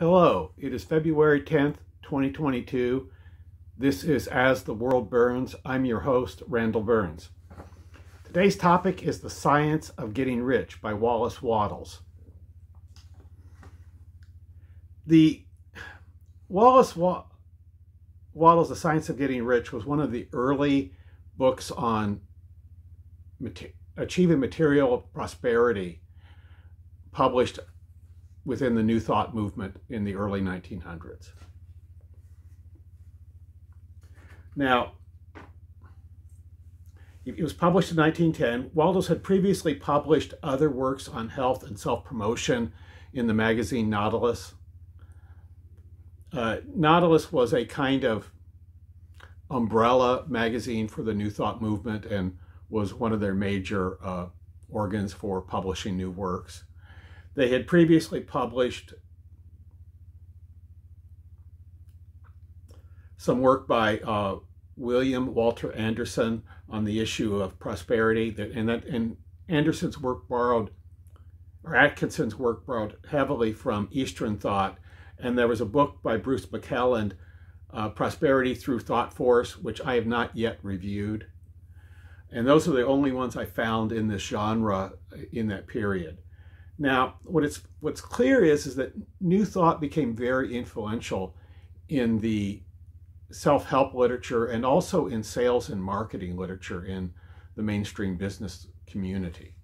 Hello, it is February 10th, 2022. This is As the World Burns. I'm your host, Randall Burns. Today's topic is The Science of Getting Rich by Wallace Wattles. The Wallace Wa Wattles, The Science of Getting Rich was one of the early books on achieving material prosperity published within the New Thought movement in the early 1900s. Now, it was published in 1910. Wattles had previously published other works on health and self-promotion in the magazine Nautilus. Uh, Nautilus was a kind of umbrella magazine for the New Thought movement and was one of their major uh, organs for publishing new works. They had previously published some work by uh, William Walter Anderson on the issue of prosperity, that, and that and Anderson's work borrowed, or Atkinson's work borrowed heavily from Eastern thought, and there was a book by Bruce MacLelland, uh, Prosperity Through Thought Force, which I have not yet reviewed. And those are the only ones I found in this genre in that period. Now, what it's what's clear is is that New Thought became very influential in the self-help literature and also in sales and marketing literature in the mainstream business community.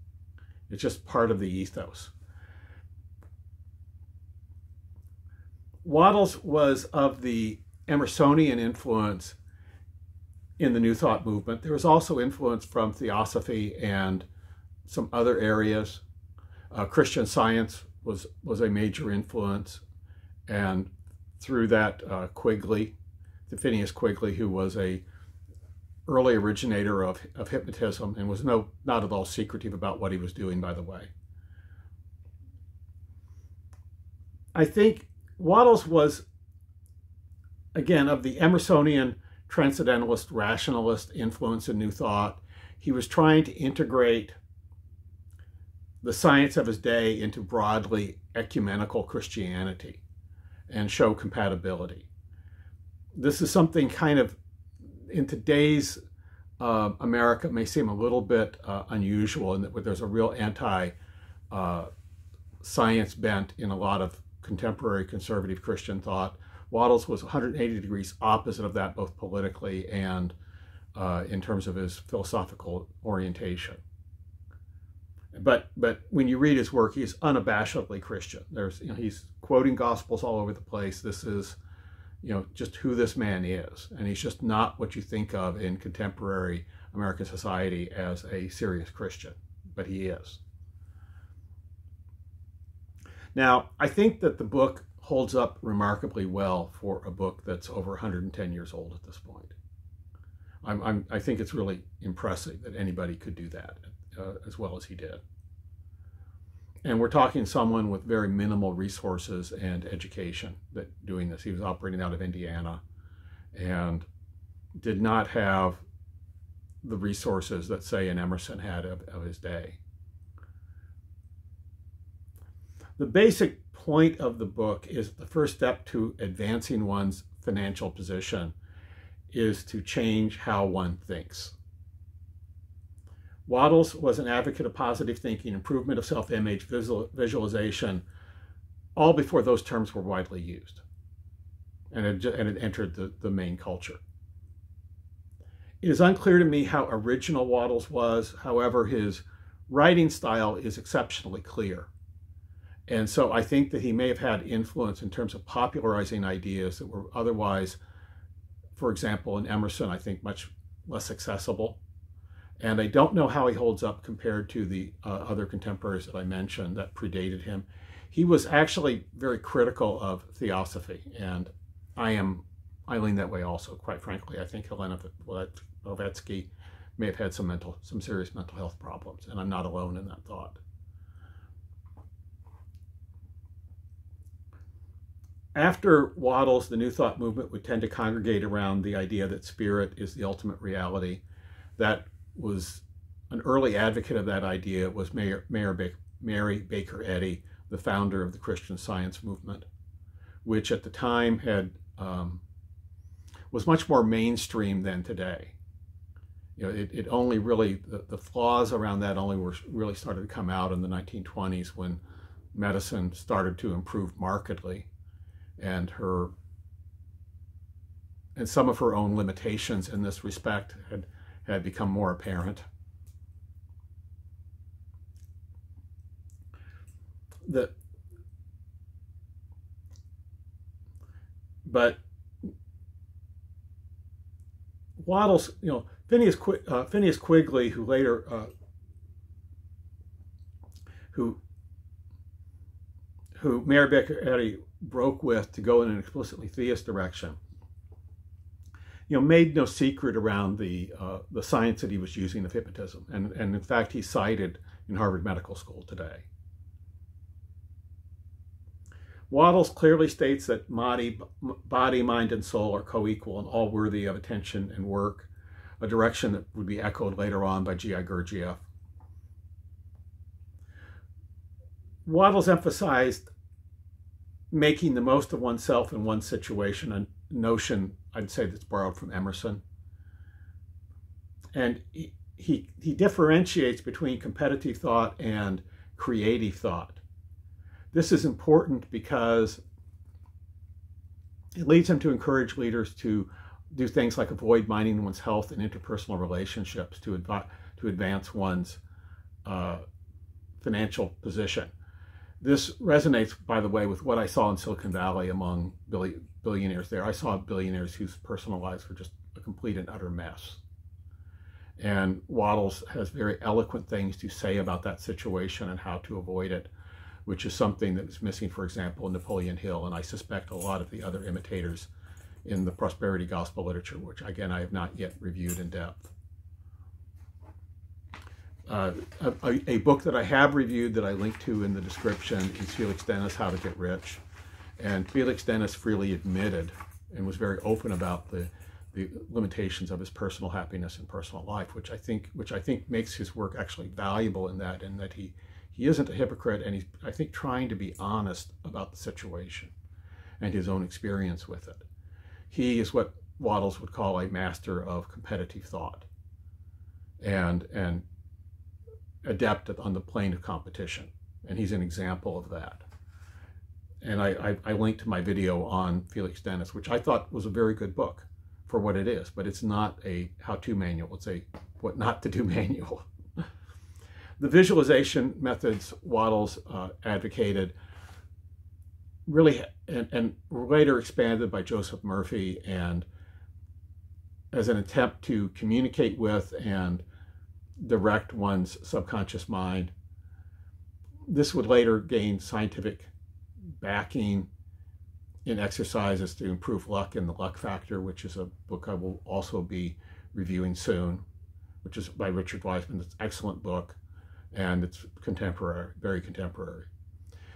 It's just part of the ethos. Wattles was of the Emersonian influence in the New Thought movement. There was also influence from theosophy and some other areas. Uh, Christian Science was, was a major influence. And through that, uh, Quimby, the Phineas Quimby, who was a early originator of, of hypnotism and was no not at all secretive about what he was doing, by the way. I think Wattles was, again, of the Emersonian transcendentalist rationalist influence in New Thought. He was trying to integrate the science of his day into broadly ecumenical Christianity and show compatibility. This is something kind of in today's uh, America may seem a little bit uh, unusual in that there's a real anti uh, science bent in a lot of contemporary conservative Christian thought. Wattles was 180 degrees opposite of that, both politically and uh, in terms of his philosophical orientation but but when you read his work, he's unabashedly Christian. There's you know, he's quoting gospels all over the place. This is you know just who this man is, and he's just not what you think of in contemporary American society as a serious Christian, but he is. Now, I think that the book holds up remarkably well for a book that's over 110 years old at this point. I'm, I'm, i think it's really impressive that anybody could do that uh, as well as he did. And we're talking someone with very minimal resources and education that doing this. He was operating out of Indiana and did not have the resources that, say, an Emerson had of, of his day. The basic point of the book is the first step to advancing one's financial position is to change how one thinks. Wattles was an advocate of positive thinking, improvement of self-image, visual, visualization, all before those terms were widely used. And it, and it entered the, the main culture. It is unclear to me how original Wattles was. However, his writing style is exceptionally clear. And so I think that he may have had influence in terms of popularizing ideas that were otherwise, for example, in Emerson, I think much less accessible. And I don't know how he holds up compared to the uh, other contemporaries that I mentioned that predated him. He was actually very critical of theosophy, and I am I lean that way also. Quite frankly, I think Helena Blavatsky may have had some mental, some serious mental health problems, and I'm not alone in that thought. After Wattles, the New Thought movement would tend to congregate around the idea that spirit is the ultimate reality. That was an early advocate of that idea was Mayor, Mayor ba Mary Baker Eddy, the founder of the Christian Science movement, which at the time had um, was much more mainstream than today. You know, it, it only really the, the flaws around that only were really started to come out in the 1920s when medicine started to improve markedly, and her and some of her own limitations in this respect had had become more apparent. The but Wattles, you know, Phineas, uh, Phineas Quimby, who later, uh, who, who Mary Baker Eddy broke with to go in an explicitly theist direction, you know, made no secret around the uh, the science that he was using of hypnotism, and and in fact he cited in Harvard Medical School today. Wattles clearly states that body, body, mind, and soul are co-equal and all worthy of attention and work, a direction that would be echoed later on by G.I. Gurdjieff. Wattles emphasized making the most of oneself in one situation, a notion I'd say that's borrowed from Emerson. And he, he, he differentiates between competitive thought and creative thought. This is important because it leads him to encourage leaders to do things like avoid mining one's health and interpersonal relationships to, adv- to advance one's uh, financial position. This resonates, by the way, with what I saw in Silicon Valley among billionaires there. I saw billionaires whose personal lives were just a complete and utter mess. And Wattles has very eloquent things to say about that situation and how to avoid it which is something that is missing, for example, in Napoleon Hill, and I suspect a lot of the other imitators in the prosperity gospel literature, which again I have not yet reviewed in depth. Uh, a, a, book that I have reviewed that I link to in the description is Felix Dennis, How to Get Rich. And Felix Dennis freely admitted and was very open about the, the limitations of his personal happiness and personal life, which I think which I think makes his work actually valuable in that, in that he he isn't a hypocrite, and he's, I think, trying to be honest about the situation and his own experience with it. He is what Wattles would call a master of competitive thought and, and adept on the plane of competition. And he's an example of that. And I, I, I linked to my video on Felix Dennis, which I thought was a very good book for what it is, but it's not a how-to manual. It's a what not to do manual. The visualization methods Wattles uh, advocated really, and, and later expanded by Joseph Murphy and as an attempt to communicate with and direct one's subconscious mind. This would later gain scientific backing in exercises to improve luck and the luck factor, which is a book I will also be reviewing soon, which is by Richard Wiseman. It's an excellent book and it's contemporary, very contemporary.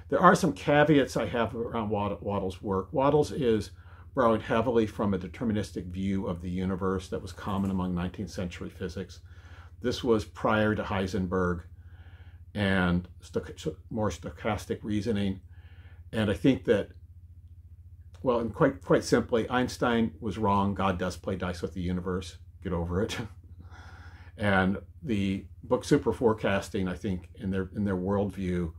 There are some caveats I have around Wattles' work. Wattles is borrowing heavily from a deterministic view of the universe that was common among 19th century physics. This was prior to Heisenberg and more stochastic reasoning. And I think that, well, and quite, quite simply, Einstein was wrong. God does play dice with the universe. Get over it. And the book Super Forecasting, I think, in their in their worldview,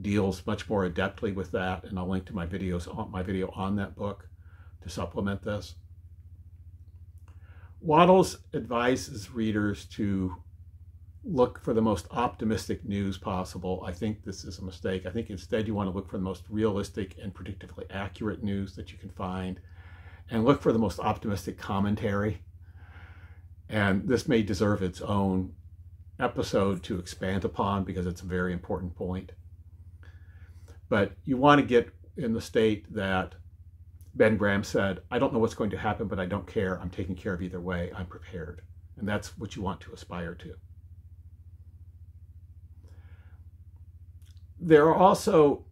deals much more adeptly with that. And I'll link to my videos on my video on that book to supplement this. Wattles advises readers to look for the most optimistic news possible. I think this is a mistake. I think instead you want to look for the most realistic and predictably accurate news that you can find and look for the most optimistic commentary and this may deserve its own episode to expand upon because it's a very important point. But you want to get in the state that Ben Graham said, I don't know what's going to happen, but I don't care. I'm taking care of either way. I'm prepared. And that's what you want to aspire to. There are also,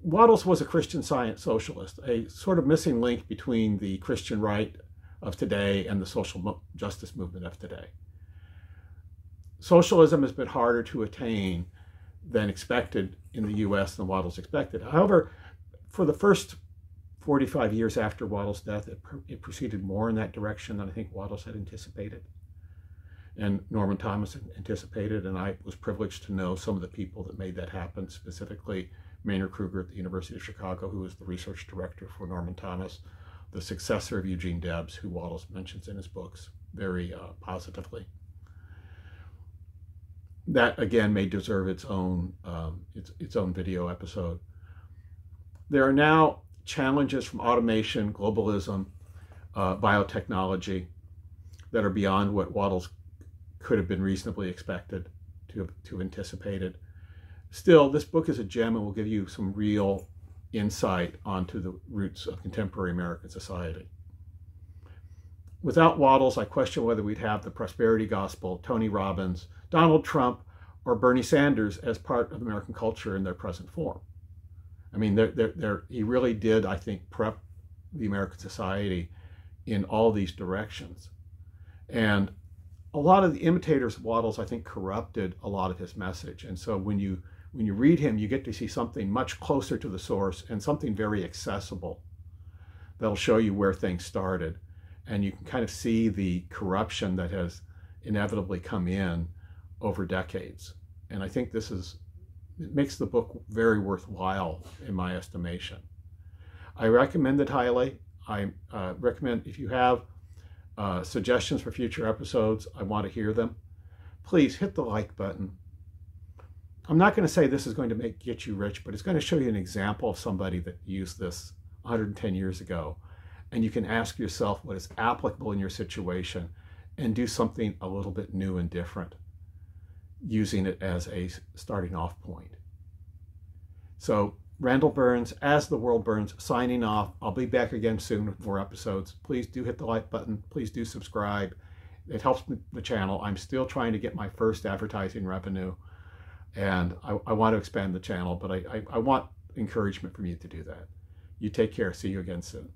Wattles was a Christian science socialist, a sort of missing link between the Christian right of today and the social justice movement of today. Socialism has been harder to attain than expected in the US than Wattles expected. However, for the first 45 years after Wattles' death, it, it proceeded more in that direction than I think Wattles had anticipated and Norman Thomas anticipated. And I was privileged to know some of the people that made that happen, specifically Maynard Krueger at the University of Chicago, who was the research director for Norman Thomas, the successor of Eugene Debs, who Waddell mentions in his books very uh, positively. That again may deserve its own um, its, its own video episode. There are now challenges from automation, globalism, uh, biotechnology that are beyond what Wattles could have been reasonably expected to have, to anticipated. Still, this book is a gem and will give you some real insight onto the roots of contemporary American society. Without Wattles, I question whether we'd have the prosperity gospel, Tony Robbins, Donald Trump, or Bernie Sanders as part of American culture in their present form. I mean, they're, they're, they're, he really did, I think, prep the American society in all these directions. And a lot of the imitators of Wattles, I think, corrupted a lot of his message. And so when you when you read him, you get to see something much closer to the source and something very accessible that'll show you where things started. And you can kind of see the corruption that has inevitably come in over decades. And I think this is it makes the book very worthwhile in my estimation. I recommend it highly. I uh, recommend if you have uh, suggestions for future episodes, I want to hear them. Please hit the like button. I'm not going to say this is going to make get you rich, but it's going to show you an example of somebody that used this 110 years ago. And you can ask yourself what is applicable in your situation and do something a little bit new and different using it as a starting off point. So Randall Burns, As the World Burns, signing off. I'll be back again soon with more episodes. Please do hit the like button. Please do subscribe. It helps the channel. I'm still trying to get my first advertising revenue, and I, I want to expand the channel, but I, I, I want encouragement from you to do that. You take care. See you again soon.